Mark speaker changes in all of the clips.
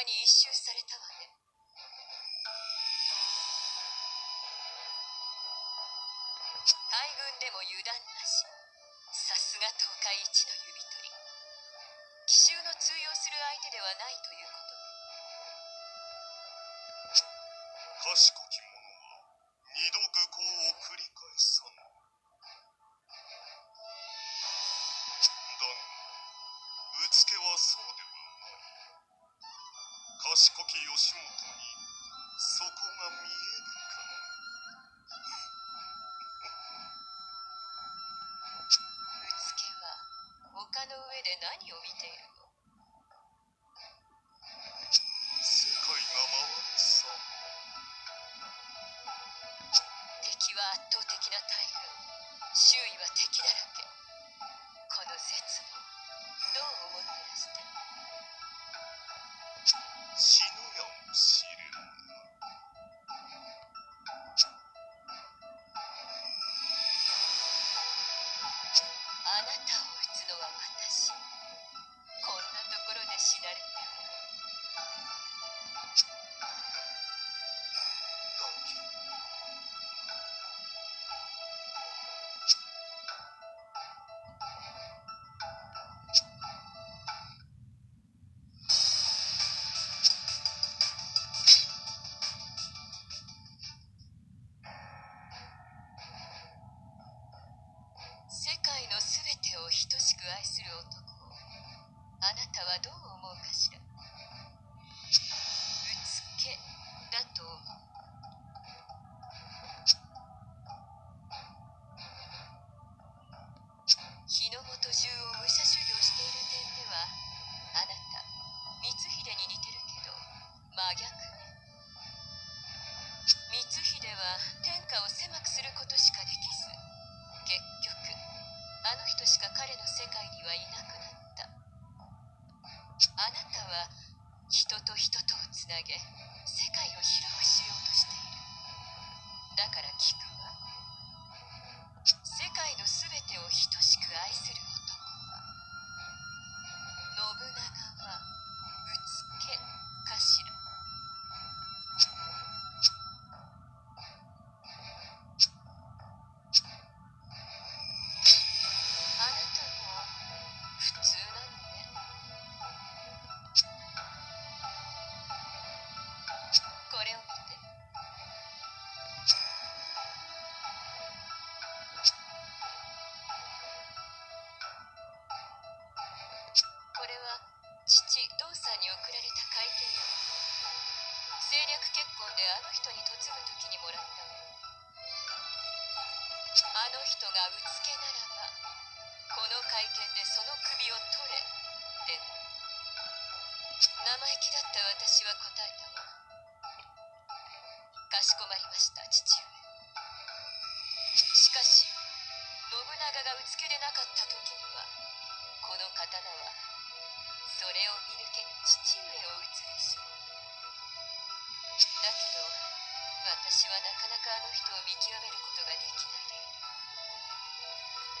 Speaker 1: 側に一周されたわね。大軍でも油断なし。さすが東海一の指取り。奇襲の通用する相手ではないということ。
Speaker 2: 賢き者は二度愚行を繰り返さぬだがうつけはそうでは賢き吉本にそこが見えるか。
Speaker 1: うつきは丘の上で何を見ている？答えたかしこまりました。父上。しかし信長がうつけでなかった時にはこの刀はそれを見抜けぬ父上を打つでし。ょうだけど私はなかなかあの人を見極めることができないで。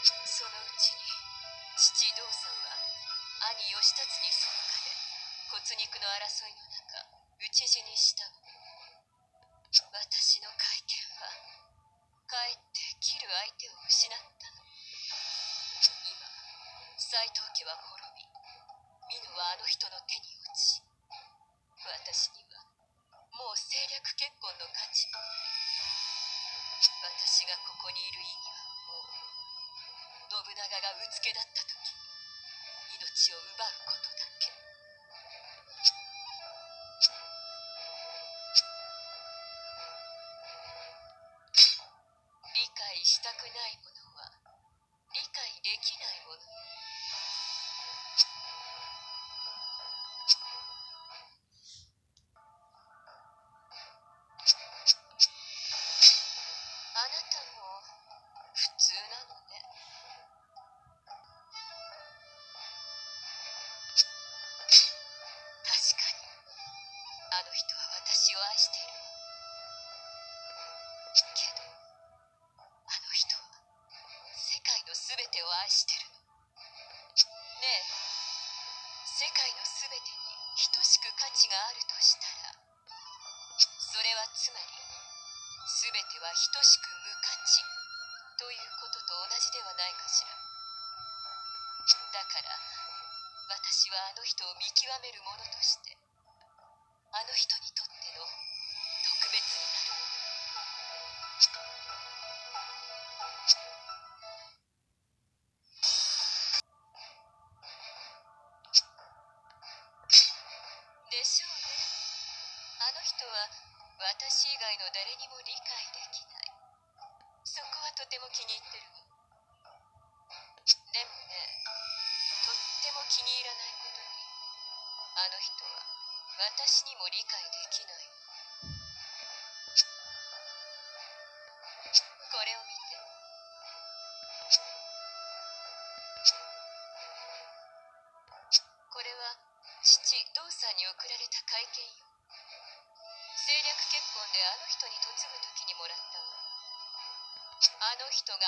Speaker 1: いるそのうちに父道さんは兄義達にそのかで骨肉の争いのくないものは理解できないもの。等しく無価値。ということと同じではないかしら。だから私はあの人を見極める者としてあの人にとっての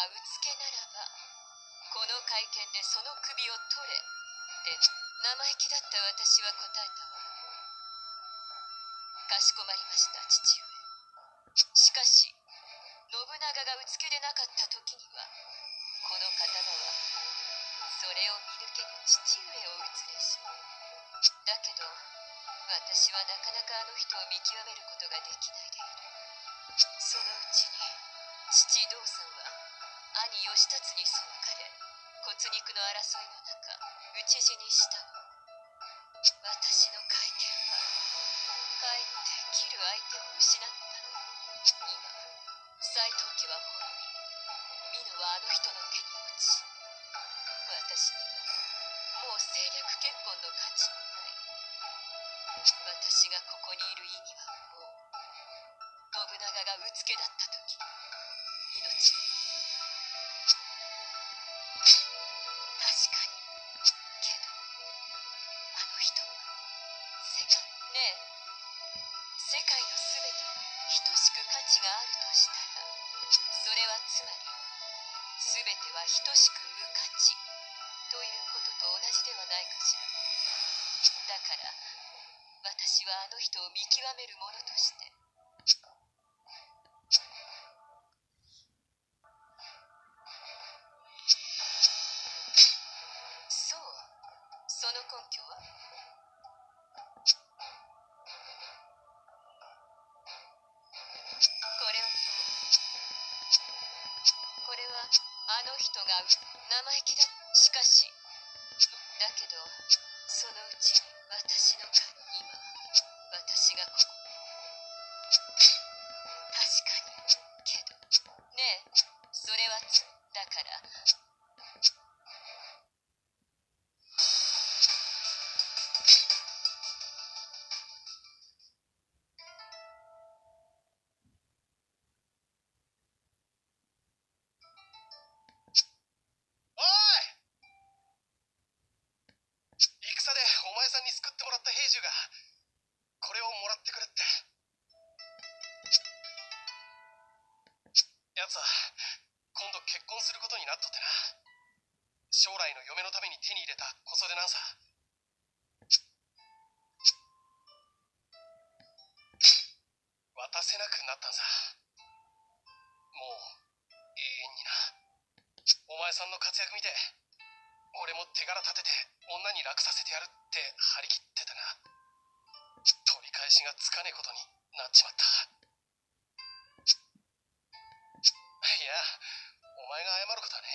Speaker 1: がうつけならばこの会見でその首を取れ。って生意気だった私は答えたわ。かしこまりました父上。しかし信長がうつけでなかった時にはこの刀はそれを見抜けぬ父上を打つでしょう。だけど私はなかなかあの人を見極めることができないでいる。そのうちに父道さんは兄義達に背かれ骨肉の争いの中討ち死にした私の会見は帰って切る相手を失った。今斎藤家は世界の全てに等しく価値があるとしたらそれはつまり全ては等しく無価値。ということと同じではないかしら。だから私はあの人を見極める者として
Speaker 2: なっちまったいやお前が謝ることはね。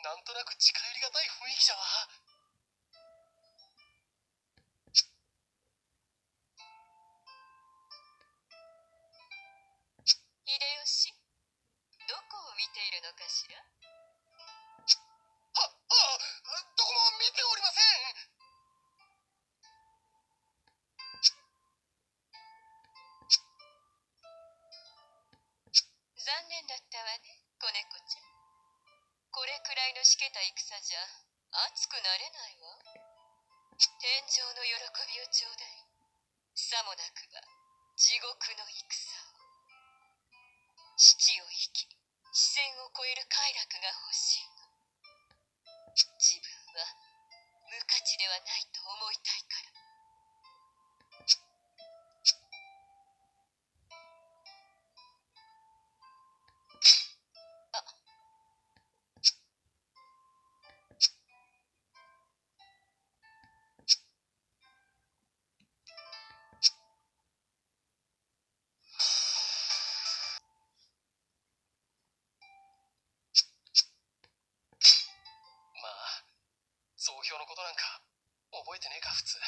Speaker 2: なんとなく近寄りがたい雰囲気じゃわ。
Speaker 1: の
Speaker 2: こ
Speaker 1: と
Speaker 2: なんか覚えてねえか普通。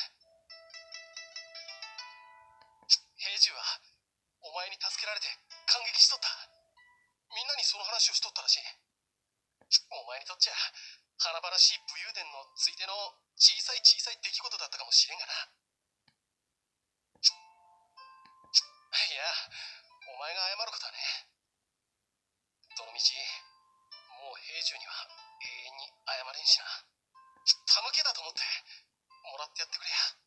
Speaker 2: 平次はお前に助けられて感激しとった。みんなにその話をしとったらしい。お前にとっちゃ華々しい武勇伝のついでの小さい小さい出来事だったかもしれんがな。いやお前が謝ることはねどのみちもう平住には永遠に謝れんしな。寒けだと思ってもらってやってくれや。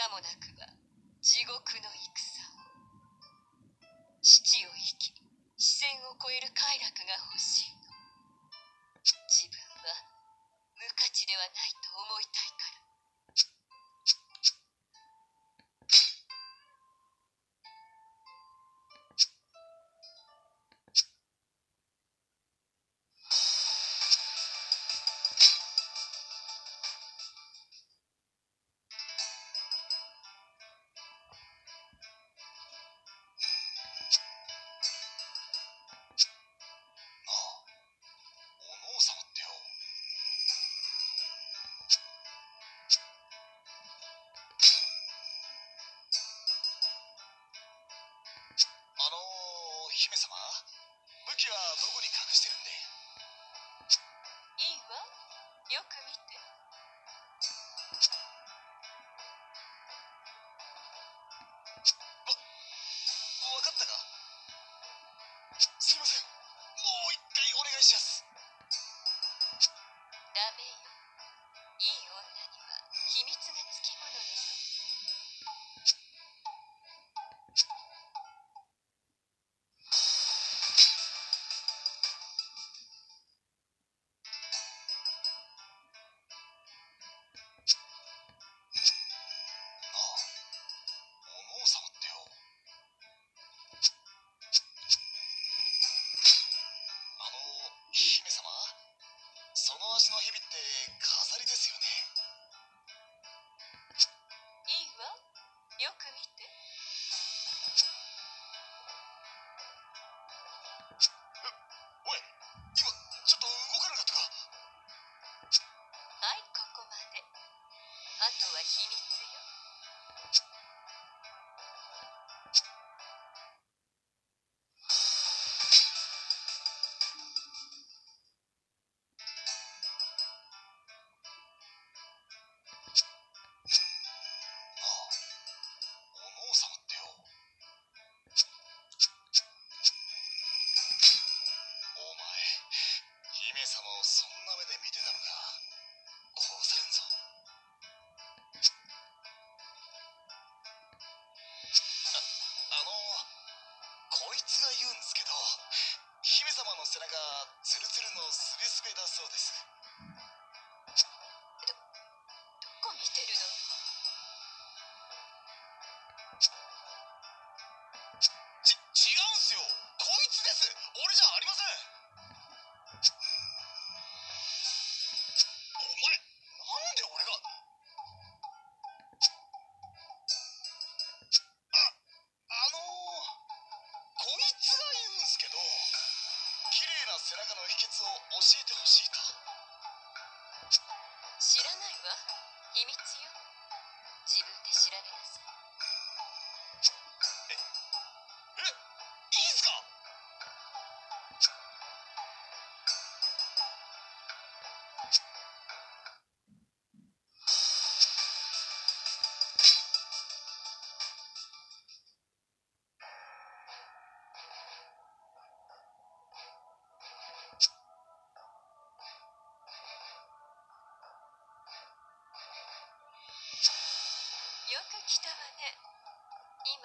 Speaker 2: さも
Speaker 1: なく地獄の戦父を生き視線を超える快楽が欲しいの。自分は無価値ではないと思いたいから。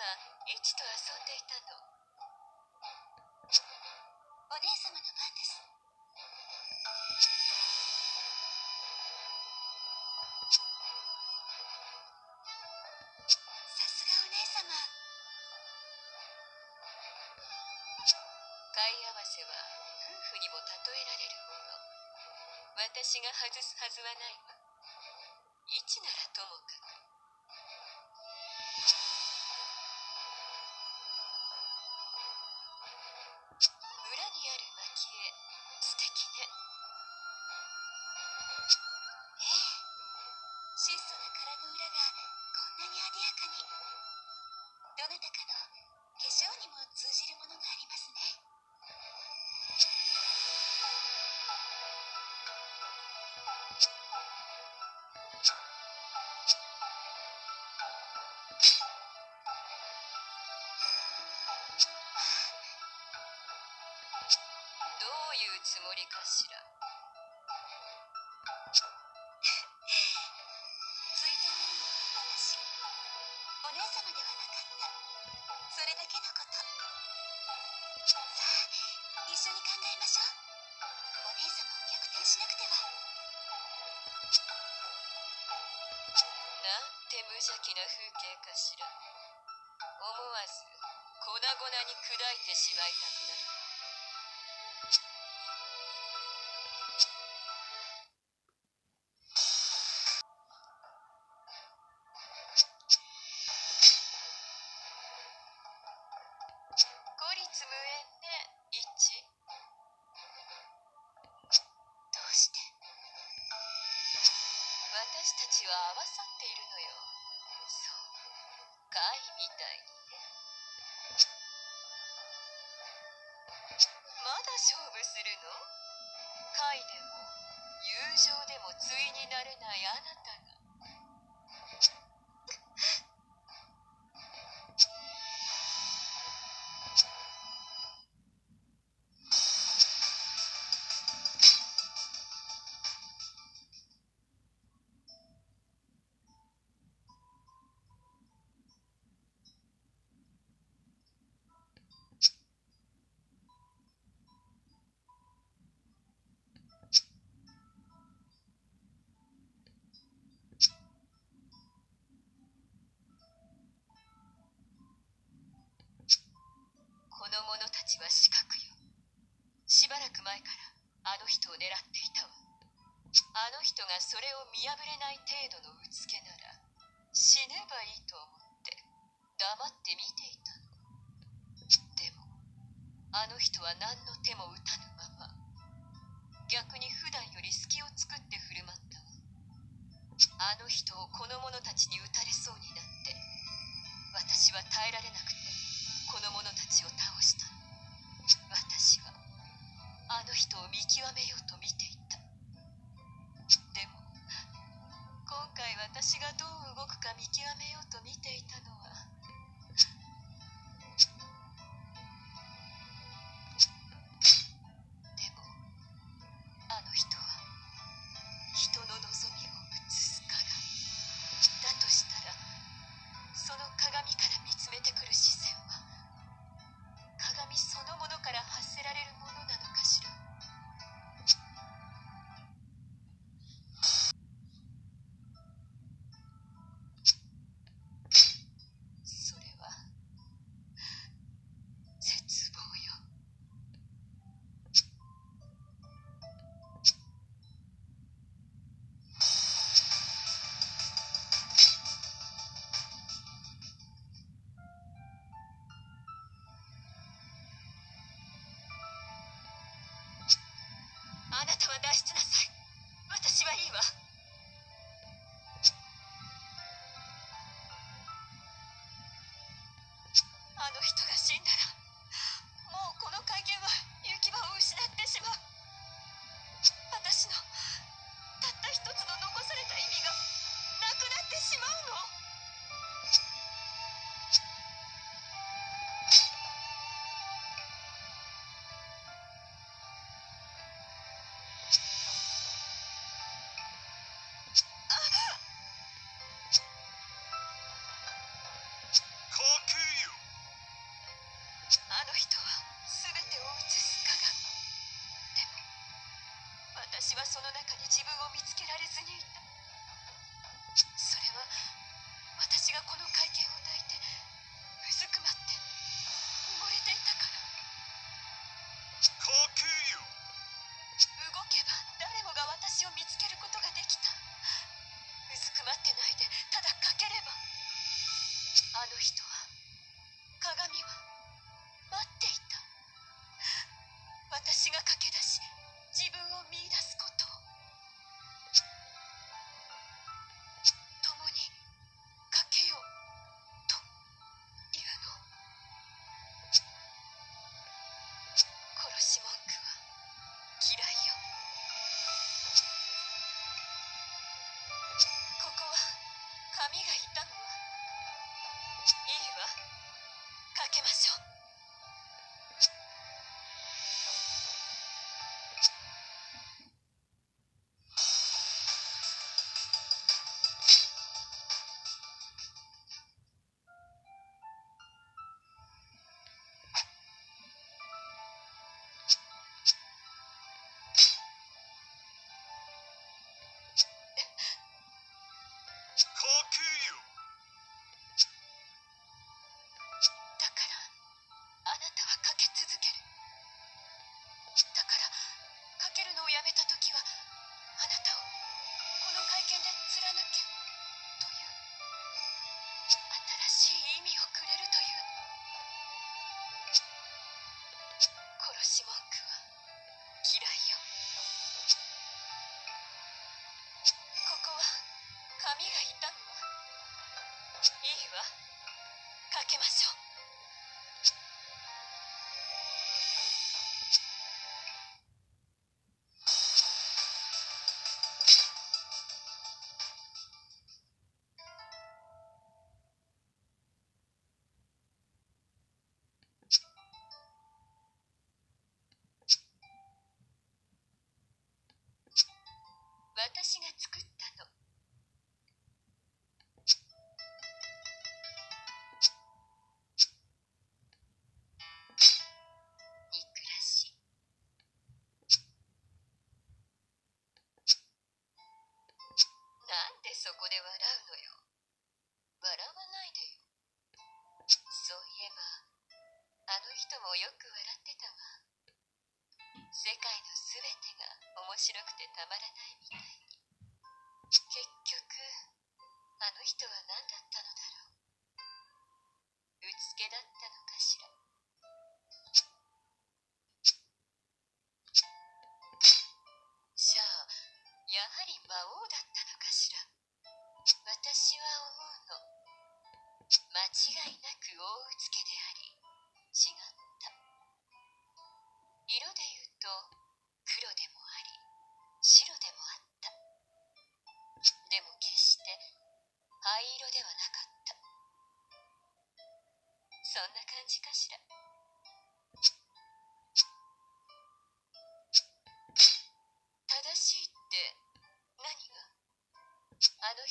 Speaker 1: イチと遊んでいたの。お姉様の番です。さすがお姉様。貝合わせは夫婦にも例えられるもの。私が外すはずはないわ。ういうつもりかしら。私たちは合わさっているのよ。そう。貝みたいに。ねまだ勝負するの？貝でも友情でも対になれないあなた人を狙っていたわ。あの人がそれを見破れない程度のうつけなら死ねばいいと思って黙って見ていたの。でもあの人は何の手も打たぬまま逆に普段より隙を作って振る舞ったわ。あの人をこの者たちに撃たれそうになって私は耐えられなくてこの者たちを倒した。あの人を見極めようと見ていた。でも今回私がどう動くか見極めようと見ていたの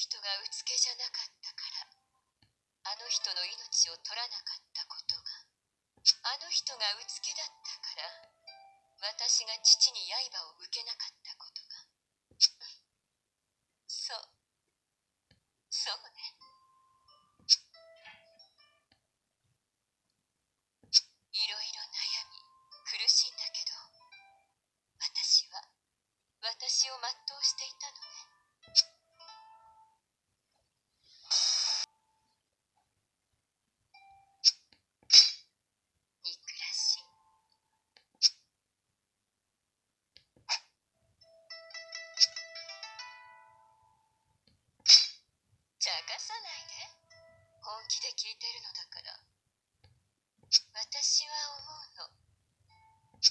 Speaker 1: 人がうつけじゃなかったからあの人の命を取らなかったことがあの人がうつけだったから私が父に刃を受けなかった。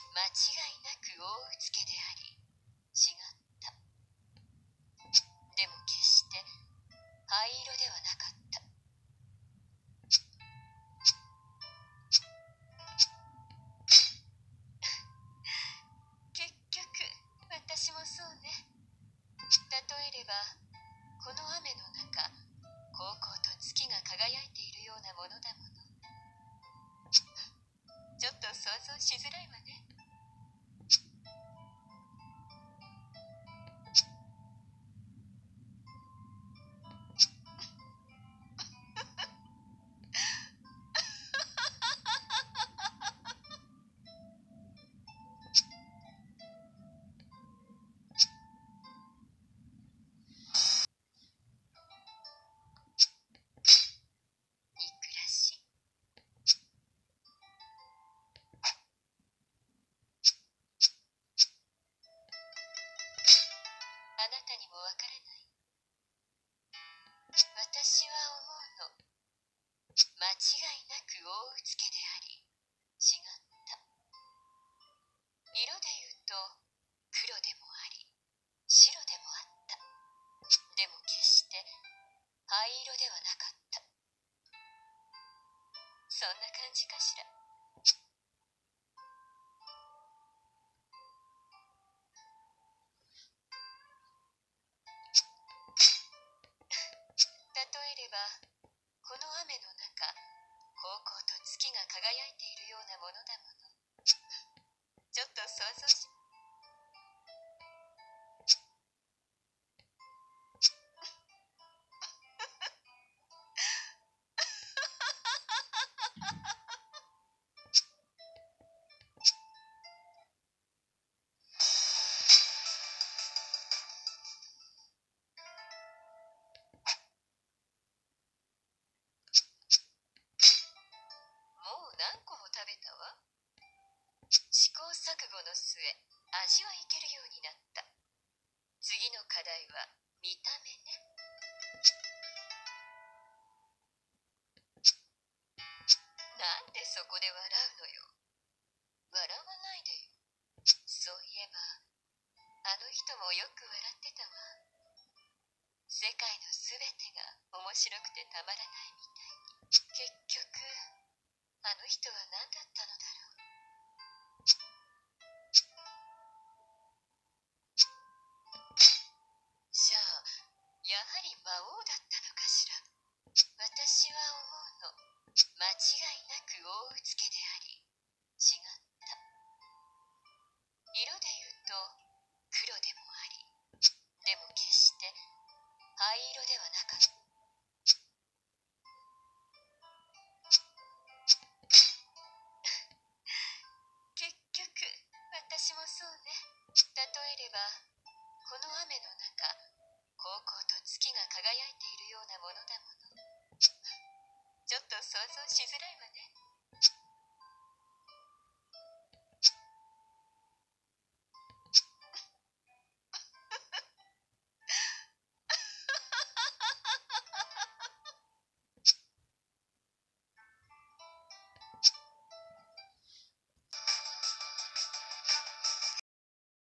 Speaker 1: 間違いなく大うつけであり違った。でも決して灰色ではなかった。